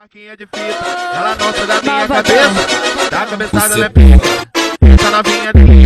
Marquinha de fita, ela não sai da minha cabeça. Da cabeçada ela é pica, essa novinha de